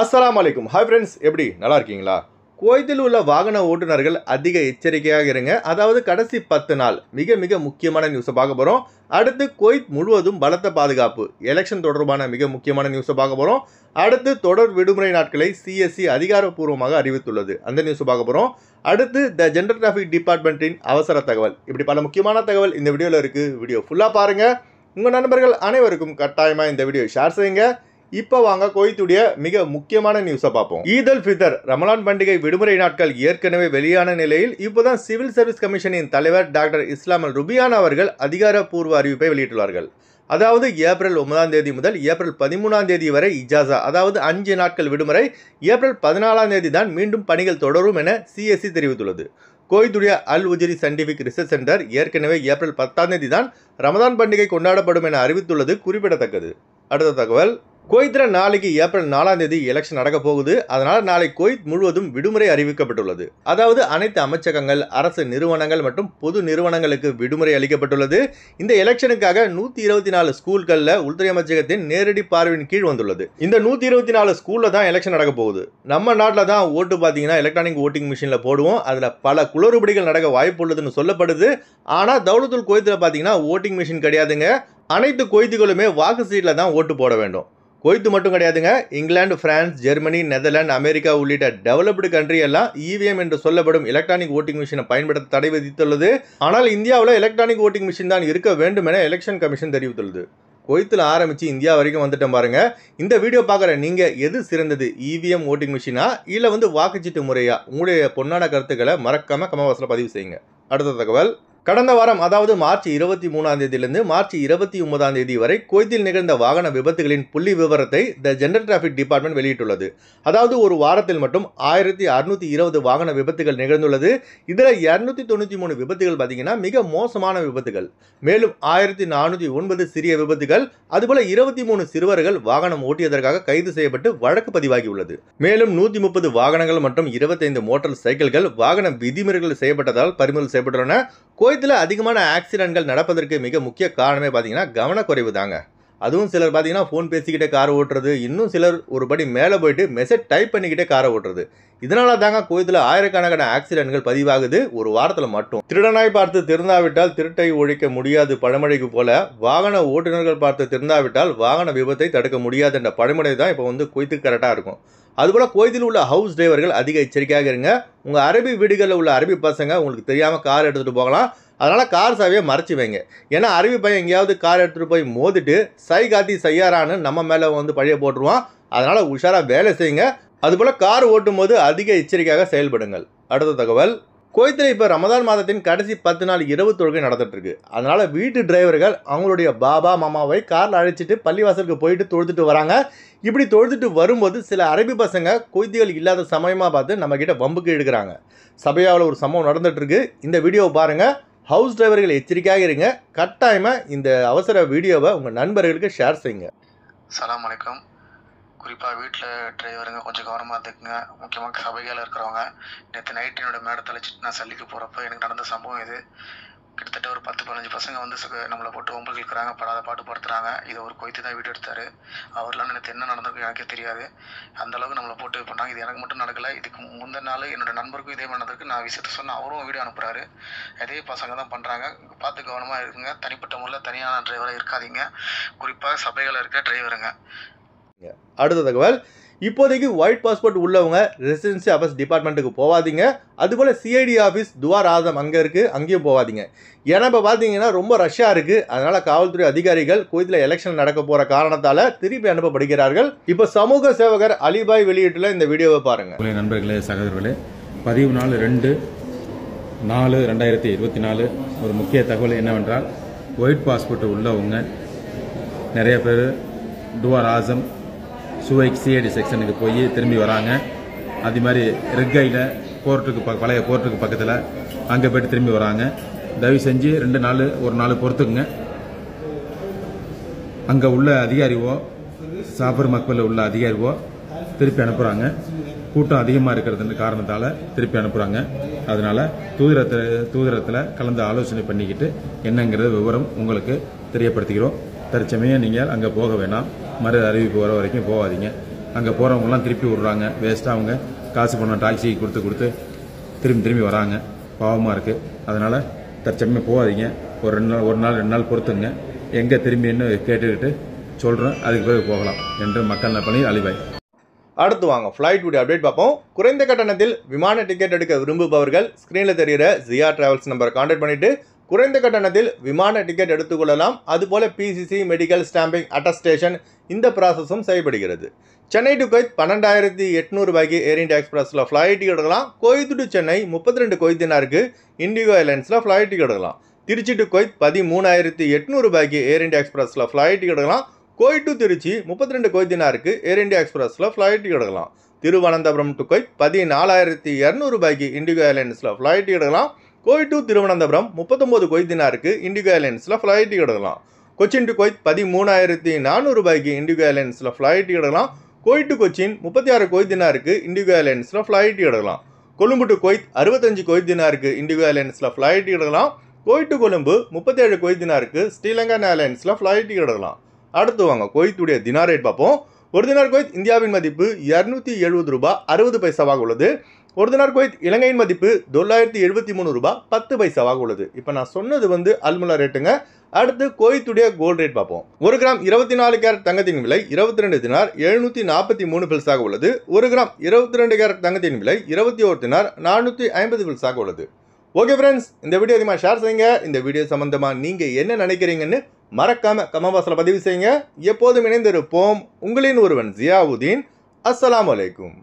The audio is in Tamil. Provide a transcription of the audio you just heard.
அஸ்லாம் வலைக்கும் ஹாய் ஃப்ரெண்ட்ஸ் எப்படி? நல்லா இருக்கீங்களா? குவைத்தில் உள்ள வாகன ஓட்டுநர்கள் அதிக எச்சரிக்கையாக இருங்க. அதாவது கடைசி பத்து நாள் மிக மிக முக்கியமான நியூஸை பார்க்க போகிறோம் அடுத்து குவைத் முழுவதும் பலத்த பாதுகாப்பு எலெக்ஷன் தொடர்பான மிக முக்கியமான நியூஸை பார்க்க போகிறோம் அடுத்து தொடர் விடுமுறை நாட்களை சிஎஸ்சி அதிகாரப்பூர்வமாக அறிவித்துள்ளது. அந்த நியூஸை பார்க்க போகிறோம் அடுத்து த ஜென்ரல் டிராஃபிக் டிபார்ட்மெண்ட்டின் அவசர தகவல். இப்படி பல முக்கியமான தகவல் இந்த வீடியோவில் இருக்குது வீடியோ ஃபுல்லாக பாருங்கள் உங்கள் நண்பர்கள் அனைவருக்கும் கட்டாயமாக இந்த வீடியோ ஷேர் செய்யுங்க. இப்போ வாங்க கோயத்துடைய மிக முக்கியமான நியூஸை பார்ப்போம். ஈத் அல் ஃபிதர் ரமலான் பண்டிகை விடுமுறை நாட்கள் ஏற்கனவே வெளியான நிலையில் இப்போதான் சிவில் சர்வீஸ் கமிஷனின் தலைவர் டாக்டர் இஸ்லாமல் ருபியான ருபியான் அவர்கள் அதிகாரப்பூர்வ அறிவிப்பை வெளியிட்டுள்ளார்கள். அதாவது ஏப்ரல் ஒன்பதாம் தேதி முதல் ஏப்ரல் பதிமூணாம் தேதி வரை இஜாசா அதாவது அஞ்சு நாட்கள் விடுமுறை ஏப்ரல் பதினாலாம் தேதி தான் மீண்டும் பணிகள் தொடரும் என சிஎஸ்சி தெரிவித்துள்ளது. கோயத்துடைய Al Ujairi scientific research centre ஏற்கனவே ஏப்ரல் பத்தாம் தேதி தான் ரமதான் பண்டிகை கொண்டாடப்படும் என அறிவித்துள்ளது குறிப்பிடத்தக்கது. அடுத்த தகவல் குவைத்தில் நாளைக்கு ஏப்ரல் நாலாம் தேதி எலெக்ஷன் நடக்க போகுது. அதனால் நாளை குவைத் முழுவதும் விடுமுறை அறிவிக்கப்பட்டுள்ளது. அதாவது அனைத்து அமைச்சகங்கள் அரசு நிறுவனங்கள் மற்றும் பொது நிறுவனங்களுக்கு விடுமுறை அளிக்கப்பட்டுள்ளது. இந்த எலெக்ஷனுக்காக நூற்றி இருபத்தி நாலு ஸ்கூல்களில் உள்துறை அமைச்சகத்தின் நேரடி பார்வையின் கீழ் வந்துள்ளது. இந்த நூற்றி இருபத்தி நாலு ஸ்கூலில் தான் எலெக்ஷன் நடக்க போகுது. நம்ம நாட்டில் தான் ஓட்டு பார்த்தீங்கன்னா எலக்ட்ரானிக் ஓட்டிங் மிஷினில் போடுவோம். அதில் பல குளறுபடிகள் நடக்க வாய்ப்பு உள்ளதுன்னு சொல்லப்படுது. ஆனால் தௌலத்துல் குவைத்தில் பார்த்தீங்கன்னா ஓட்டிங் மிஷின் கிடையாதுங்க. அனைத்து கொய்த்துகளுமே வாக்கு சீட்டில் தான் ஓட்டு போட வேண்டும். கொய்த்து மட்டும் கிடையாதுங்க. England France Germany Netherlands America உள்ளிட்ட டெவலப்டு கண்ட்ரி எல்லாம் இவிஎம் என்று சொல்லப்படும் எலக்ட்ரானிக் ஓட்டிங் மிஷினை பயன்படுத்த தடை விதித்துள்ளது. ஆனால் இந்தியாவில் எலக்ட்ரானிக் ஓட்டிங் மிஷின் தான் இருக்க வேண்டும் என எலெக்ஷன் கமிஷன் தெரிவித்துள்ளது. குவைத்தில் ஆரம்பித்து இந்தியா வரைக்கும் வந்துட்டோம் பாருங்க. இந்த வீடியோ பார்க்குற நீங்கள் எது சிறந்தது? இவிஎம் ஓட்டிங் மிஷினா இல்லை வந்து வாக்குச்சீட்டு முறையா? உங்களுடைய பொன்னான கருத்துக்களை மறக்காமல் கமவாசத்தில் பதிவு செய்யுங்க. அடுத்த தகவல். கடந்த வாரம் அதாவது மார்ச் இருபத்தி மூணாம் தேதியிலிருந்து மார்ச் இருபத்தி ஒன்பதாம் தேதி வரை குவைத்தில் நிகழ்ந்த வாகன விபத்துகளின் புள்ளி விவரத்தை த ஜெண்டர் டிராஃபிக் டிபார்ட்மெண்ட் வெளியிட்டுள்ளது. அதாவது ஒரு வாரத்தில் மட்டும் ஆயிரத்தி அறுநூத்தி இருபது வாகன விபத்துகள் நிகழ்ந்துள்ளது. இதில் இரநூத்தி தொண்ணூற்றி மூணு விபத்துகள் பார்த்தீங்கன்னா மிக மோசமான விபத்துகள். மேலும் ஆயிரத்தி நானூற்றி ஒன்பது சிறிய விபத்துகள் அதுபோல இருபத்தி மூணு சிறுவர்கள் வாகனம் ஓட்டியதற்காக கைது செய்யப்பட்டு வழக்கு பதிவாகியுள்ளது. மேலும் நூற்றி முப்பது வாகனங்கள் மற்றும் இருபத்தைந்து மோட்டார் சைக்கிள்கள் வாகன விதிமுறைகள் செய்யப்பட்டதால் பறிமுதல் செய்யப்பட்டுள்ளன. கோயத்தில் அதிகமான ஆக்சிடென்ட்கள் நடப்பதற்கு மிக முக்கிய காரணமே பார்த்தீங்கன்னா கவனக்குறைவு தாங்க. அதுவும் சிலர் பார்த்தீங்கன்னா ஃபோன் பேசிக்கிட்டே காரை ஓட்டுறது. இன்னும் சிலர் ஒரு படி மேலே போயிட்டு மெசேஜ் டைப் பண்ணிக்கிட்டே காரை ஓட்டுறது. இதனால தாங்க கோயத்தில் ஆயிரக்கணக்கான ஆக்சிடென்ட்கள் பதிவாகுது. ஒரு வாரத்தில் மட்டும். திருடனாய் பார்த்து திருந்தாவிட்டால் திருட்டை ஒழிக்க முடியாது பழமொழிக்கு போல. வாகன ஓட்டுநர்கள் பார்த்து திருந்தாவிட்டால் வாகன விபத்தை தடுக்க முடியாது என்ற பழமொழி தான் இப்போ வந்து கொய்த்துக்கு கரெக்டாக இருக்கும். அதுபோல் கோயத்தில் உள்ள ஹவுஸ் டிரைவர்கள் அதிக எச்சரிக்கையாக இருங்க. உங்கள் அரபி வீடுகளில் உள்ள அரபி பசங்க உங்களுக்கு தெரியாமல் கார் எடுத்துகிட்டு போகலாம். அதனால் கார் சாவியை மறைச்சி வைங்க. ஏன்னா அரபி பையன் எங்கேயாவது கார் எடுத்துகிட்டு போய் மோதிட்டு சை காத்தி சையாரான்னு நம்ம மேலே வந்து பழைய போட்டுருவான். அதனால் உஷாராக வேலை செய்யுங்க. அதுபோல் கார் ஓட்டும் போது அதிக எச்சரிக்கையாக செயல்படுங்கள். அடுத்த தகவல். கோயத்தில் இப்போ ரமதான் மாதத்தின் கடைசி பத்து நாள் இரவு தொழுகை நடந்துட்டுருக்கு. அதனால் வீட்டு டிரைவர்கள் அவங்களுடைய பாபா மாமாவை காரில் அழைச்சிட்டு பள்ளிவாசலுக்கு போயிட்டு தொழுதுட்டு வராங்க. இப்படி தொழுதுட்டு வரும்போது சில அரபி பசங்க கொய்திகள் இல்லாத சமயமாக பார்த்து நம்மக்கிட்ட வம்புக்கு எடுக்கிறாங்க சபையாவில் ஒரு சம்பவம் நடந்துட்டுருக்கு. இந்த வீடியோவை பாருங்கள் ஹவுஸ் டிரைவர்கள் எச்சரிக்கையாக இருங்க. கட்டாயமாக இந்த அவசர வீடியோவை உங்கள் நண்பர்களுக்கு ஷேர் செய்யுங்க. சலாம் வலைக்கம் குறிப்பாக வீட்டில் டிரைவருங்க கொஞ்சம் கவனமாக இருந்துக்குங்க. முக்கியமாக சபைகள் இருக்கிறவங்க. நேற்று நைட் என்னோடய மேடத்தில் அழைச்சிட்டு நான் சல்லிக்கு போகிறப்ப எனக்கு நடந்த சம்பவம் இது. கிட்டத்தட்ட ஒரு பத்து பதினஞ்சு பசங்க வந்து நம்மளை போட்டு ஒம்பல் கேட்குறாங்க படாத பாட்டு படுத்துறாங்க. இதை ஒரு கொய்த்து தான் வீடியோ எடுத்தார். அவர்லாம் எனக்கு என்ன நடந்திருக்கு எனக்கே தெரியாது. அந்த அளவுக்கு நம்மளை போட்டு இது பண்ணாங்க. இது எனக்கு மட்டும் நடக்கல. இதுக்கு முந்தின நாள் என்னோட நண்பருக்கும் இதே மாதிரி நடந்திருக்கு. நான் விஷயத்த சொன்னேன் அவரும் வீடியோ அனுப்புறாரு. அதே பசங்க தான் பண்ணுறாங்க பார்த்து கவனமாக இருக்குங்க தனிப்பட்ட முறையில் தனியான டிரைவராக இருக்காதீங்க. குறிப்பாக சபைகளில் இருக்க டிரைவருங்க அடுத்த தகவல். இப்போதைக்கு ஒயிட் பாஸ்போர்ட் உள்ளவங்க ரெசிடென்சி அஃபேர்ஸ் டிபார்ட்மெண்ட்டுக்கு போகாதீங்க அதுபோல் சிஐடி ஆஃபீஸ் துவார் ஆதம் அங்கே இருக்குது அங்கேயும் போகாதீங்க ஏன்னா இப்போ பார்த்தீங்கன்னா ரொம்ப ரஷ்ஷாக இருக்குது அதனால் காவல்துறை அதிகாரிகள் குவைத்தில் எலெக்ஷன் நடக்க போகிற காரணத்தால் திருப்பி அனுப்பப்படுகிறார்கள். இப்போ சமூக சேவகர் அலிபாய் வெளியிட்டுள்ள இந்த வீடியோவை பாருங்கள் நண்பர்களே சகோதரர்களே பதிவு நாள் ரெண்டு நாலு ரெண்டாயிரத்தி இருபத்தி நாலு. ஒரு முக்கிய தகவல் என்னவென்றால் ஒயிட் பாஸ்போர்ட் உள்ளவங்க நிறைய பேர் டுவார் ஆசம் சுவைக் சிஐடி செக்ஷனுக்கு போய் திரும்பி வராங்க. அதே மாதிரி ரெக்கையில் கோர்ட்டுக்கு ப பழைய கோர்ட்டுக்கு பக்கத்தில் அங்கே போய்ட்டு திரும்பி வராங்க. தயவு செஞ்சு ரெண்டு நாள் ஒரு நாள் பொறுத்துக்குங்க. அங்கே உள்ள அதிகாரிவோ சாபர் மக்களில் உள்ள அதிகாரிவோ திருப்பி அனுப்புகிறாங்க கூட்டம் அதிகமாக இருக்கிறதுன்ற காரணத்தால் திருப்பி அனுப்புகிறாங்க அதனால தூதரத்தில் தூதரத்தில் கலந்து ஆலோசனை பண்ணிக்கிட்டு என்னங்கிறது விவரம் உங்களுக்கு தெரியப்படுத்திக்கிறோம். தற்சமயம் நீங்கள் அங்கே போக வேணாம். மறு அறிவிப்பு வர வரைக்கும் போகாதீங்க. அங்கே போகிறவங்கலாம் திருப்பி விடுறாங்க. வேஸ்ட்டாக அவங்க காசு பணம் டாக்ஸி கொடுத்து கொடுத்து திரும்பி திரும்பி வராங்க. பாவமாக இருக்குது அதனால் தற்சமயம் போகாதீங்க. ஒரு ரெண்டு நாள் ஒரு நாள் ரெண்டு நாள் பொறுத்துங்க. எங்கே திரும்பின்னு கேட்டுக்கிட்டு சொல்கிறோம் அதுக்கு பிறகு போகலாம் என்று மக்கள் நலப்பணி அழிவாய். அடுத்து வாங்க. ஃப்ளைட் உடைய அப்டேட் பார்ப்போம். குறைந்த கட்டணத்தில் விமான டிக்கெட் எடுக்க விரும்புபவர்கள் ஸ்க்ரீனில் தெரிகிற ஜியா டிராவல்ஸ் நம்பரை காண்டாக்ட் பண்ணிட்டு குறைந்த கட்டணத்தில் விமான டிக்கெட் எடுத்துக்கொள்ளலாம். அதுபோல பிசிசி மெடிக்கல் ஸ்டாம்பிங் அட்டஸ்டேஷன் இந்த ப்ராசஸும் செய்யப்படுகிறது சென்னை டு கொய்த் பன்னெண்டாயிரத்தி எட்நூறு ரூபாய்க்கு ஏர் இண்டியா எக்ஸ்பிரஸில் ஃப்ளைட் எடுக்கலாம். கொய்த் டு சென்னை முப்பத்தி ரெண்டு கொய்தினாருக்கு இண்டிகோ ஏர்லைன்ஸில் ஃப்ளைட் எடுக்கலாம். திருச்சி டு கொய்த் பதிமூணாயிரத்தி எட்நூறு ரூபாய்க்கு ஏர் இண்டியா எக்ஸ்பிரஸில் ஃப்ளைட் எடுக்கலாம். கோய் டு திருச்சி முப்பத்தி ரெண்டு கொய்தினாருக்கு ஏர் இண்டியா எக்ஸ்பிரஸில் ஃப்ளைட் எடுக்கலாம். திருவனந்தபுரம் டு கொய்த் பதினாலாயிரத்தி இரநூறுபாய்க்கு இண்டிகோ ஏர்லைன்ஸில் ஃப்ளைட் எடுக்கலாம். கோய் டு திருவனந்தபுரம் முப்பத்தொம்போது கொய்தினாருக்கு இண்டிகோ ஏர்லைன்ஸில் ஃப்ளைட் எடுக்கலாம். கொச்சின் டு கொய்த் பதிமூணாயிரத்தி நானூறு ரூபாய்க்கு இண்டிகோ ஏர்லைன்ஸில் ஃப்ளைட் எடுக்கலாம். கோயிட் டு கொச்சின் முப்பத்தி ஆறு கொய்தினாருக்கு இண்டிகோ ஏர்லைன்ஸில் ஃப்ளைட் எடுக்கலாம். கொழும்பு டு கொய்த் அறுபத்தஞ்சு கொய்தினாருக்கு இண்டிகோ ஏர்லைன்ஸில் ஃப்ளைட் எடுக்கலாம். கோயிட் டு கொழும்பு முப்பத்தேழு கொய்தினாருக்கு ஸ்ரீலங்கன் ஏர்லைன்ஸில் ஃப்ளைட் எடுக்கலாம். அடுத்து வாங்க கொய்த்துடைய தினார் ரேட் பார்ப்போம். ஒரு தினார் குவைத் இந்தியாவின் மதிப்பு இரநூத்தி எழுபது ரூபாய் அறுபது பைசாவாக உள்ளது. ஒரு தினார் குவைத் இலங்கையின் மதிப்பு தொள்ளாயிரத்தி எழுபத்தி மூணு ரூபாய் பத்து பைசாவாக உள்ளது. இப்போ நான் சொன்னது வந்து அல்முலா ரேட்டுங்க. அடுத்து கோயத்துடைய கோல்ட் ரேட் பார்ப்போம். ஒரு கிராம் இருபத்தி நாலு கேரட் தங்கத்தின் விலை இருபத்தி ரெண்டு தினார் எழுநூற்றி நாற்பத்தி மூணு பில்ஸாக உள்ளது. ஒரு கிராம் இருபத்தி ரெண்டு கேரட் தங்கத்தின் விலை இருபத்தி ஒரு தினார் நானூற்றி ஐம்பது பில்ஸாக உள்ளது. ஓகே ஃப்ரெண்ட்ஸ் இந்த வீடியோ அதிகமாக ஷேர் செய்யுங்க. இந்த வீடியோ சம்பந்தமாக நீங்கள் என்ன நினைக்கிறீங்கன்னு மறக்காம கமபாஸில் பதிவு செய்யுங்க. எப்போதும் இணைந்திருப்போம். உங்களின் ஒருவன் ஜியாவுதீன். அஸ்லாம் அலைக்கும்.